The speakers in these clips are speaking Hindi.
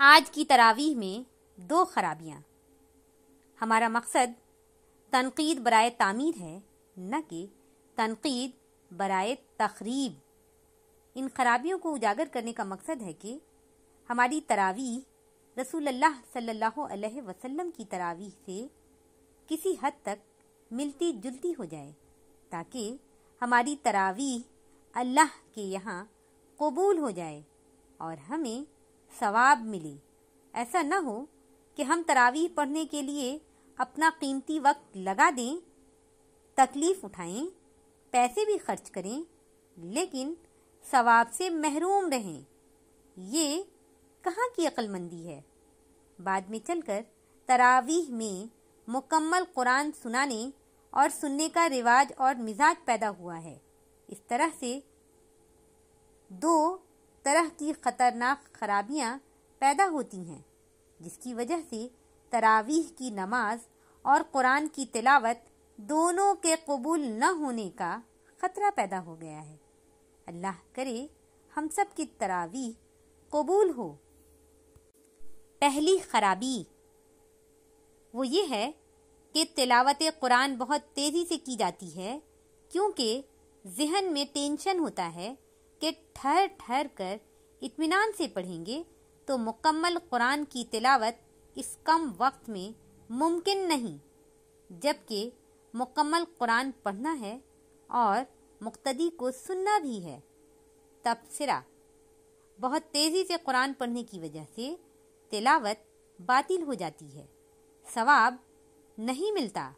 आज की तरावीह में दो खराबियाँ। हमारा मकसद तनकीद बरए तामीर है, न कि तनकीद बरए तकरीब इन खराबियों को उजागर करने का मकसद है कि हमारी तरावीह रसूल अल्लाह सल्लल्लाहु अलैहि वसल्लम की तरावीह से किसी हद तक मिलती जुलती हो जाए, ताकि हमारी तरावीह अल्लाह के यहाँ कबूल हो जाए और हमें सवाब मिले। ऐसा न हो कि हम तरावीह पढ़ने के लिए अपना कीमती वक्त लगा दें, तकलीफ़ उठाएँ, पैसे भी खर्च करें, लेकिन सवाब से महरूम रहें। ये कहाँ की अक्लमंदी है? बाद में चलकर तरावीह में मुकम्मल कुरान सुनाने और सुनने का रिवाज और मिजाज पैदा हुआ है। इस तरह से दो तरह की खतरनाक खराबियाँ पैदा होती हैं, जिसकी वजह से तरावीह की नमाज़ और कुरान की तिलावत दोनों के कबूल न होने का खतरा पैदा हो गया है। अल्लाह करे हम सब की तरावीह कबूल हो। पहली खराबी, वो ये है कि तिलावत कुरान बहुत तेज़ी से की जाती है, क्योंकि जहन में टेंशन होता है कि ठहर ठहर कर इत्मीनान से पढ़ेंगे तो मुकम्मल कुरान की तिलावत इस कम वक्त में मुमकिन नहीं, जबकि मुकम्मल कुरान पढ़ना है और मुक्तदी को सुनना भी है। तबसरा बहुत तेज़ी से कुरान पढ़ने की वजह से तिलावत बातिल हो जाती है। सवाब नहीं मिलता,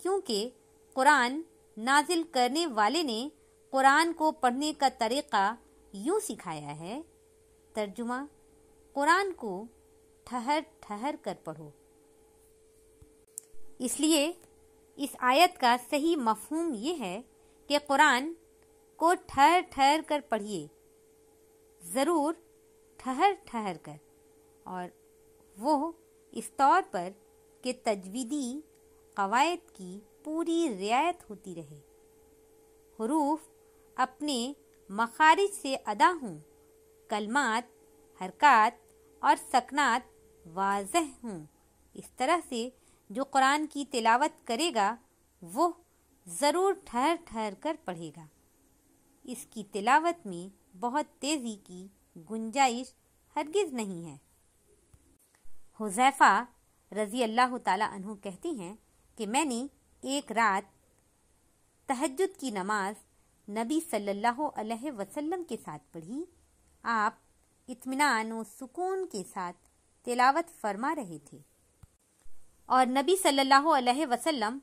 क्योंकि कुरान नाजिल करने वाले ने कुरान को पढ़ने का तरीका यूँ सिखाया है, तर्जुमा, कुरान को ठहर ठहर कर पढ़ो। इसलिए इस आयत का सही मफहूम ये है कि कुरान को ठहर ठहर कर पढ़िए। ज़रूर ठहर ठहर कर। और वो इस तौर पर कि तजवीदी कवायद की पूरी रियायत होती रहे। हरूफ अपने मखारिज से अदा हूँ। कलमात, हरकत और सकनात वाजह हूँ। इस तरह से जो कुरान की तिलावत करेगा, वो ज़रूर ठहर ठहर कर पढ़ेगा। इसकी तिलावत में बहुत तेज़ी की गुंजाइश हरगिज़ नहीं है। हुजैफा रज़ी अल्लाह तु कहती हैं कि मैंने एक रात तहजद की नमाज़ नबी सल्लल्लाहु अलैहि वसल्लम के साथ पढ़ी। आप इत्मीनान और सुकून के साथ तिलावत फरमा रहे थे। और नबी सल्लल्लाहु अलैहि वसल्लम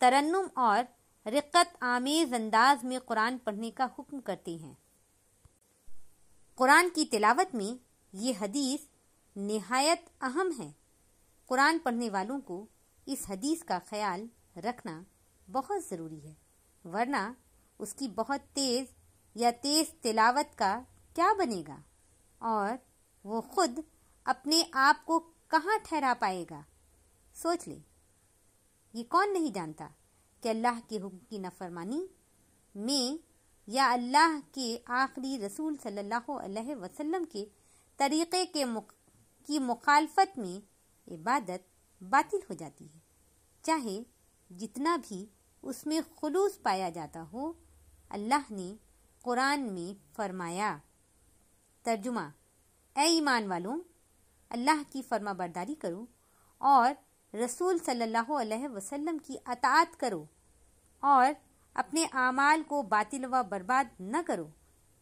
तरन्नुम और रिक्कत आमेज अंदाज में कुरान पढ़ने का हुक्म करते हैं। कुरान की तिलावत में ये हदीस निहायत अहम है। कुरान पढ़ने वालों को इस हदीस का ख्याल रखना बहुत ज़रूरी है, वरना उसकी बहुत तेज़ या तेज़ तिलावत का क्या बनेगा? और वो खुद अपने आप को कहाँ ठहरा पाएगा? सोच ले। ये कौन नहीं जानता कि अल्लाह के हुक्म की नफरमानी में या अल्लाह के आखिरी रसूल सल्लल्लाहु अलैहि वसल्लम के तरीक़े के मुख, की मुखालफत में इबादत बातिल हो जाती है। चाहे जितना भी उसमें खुलूस पाया जाता हो अल्लाह ने कुरान में फरमाया, तर्जुमा ए ईमान वालों, अल्लाह की फर्मा बरदारी करो और रसूल सल्लल्लाहु अलैहि वसल्लम की अतात करो और अपने आमाल को बातिल व बर्बाद न करो।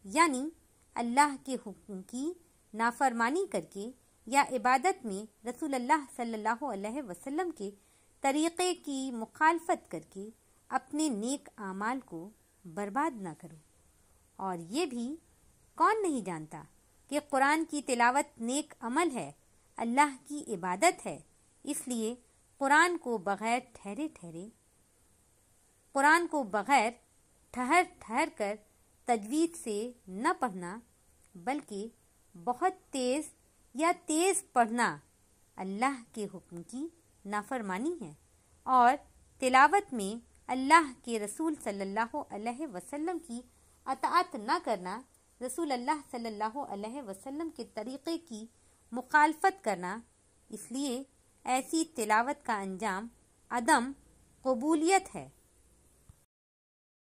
यानी अल्लाह के हुक्म की नाफरमानी करके या इबादत में रसूल अल्लाह सल्लल्लाहु अलैहि वसल्लम के तरीक़े की मुखालफत करके अपने नेक आमाल को बर्बाद ना करो। और ये भी कौन नहीं जानता कि कुरान की तिलावत नेक अमल है, अल्लाह की इबादत है, इसलिए कुरान को बग़ैर ठहरे ठहरे, कुरान को बग़ैर ठहर ठहर कर तजवीज़ से न पढ़ना, बल्कि बहुत तेज़ या तेज पढ़ना अल्लाह के हुक्म की नाफरमानी है। और तिलावत में अल्लाह के रसूल सल्लल्लाहु अलैहि वसल्लम की अतात न करना, रसूल अल्लाह सल्लल्लाहु अलैहि वसल्लम के तरीक़े की मुखालफत करना, इसलिए ऐसी तिलावत का अंजाम अदम कबूलियत है।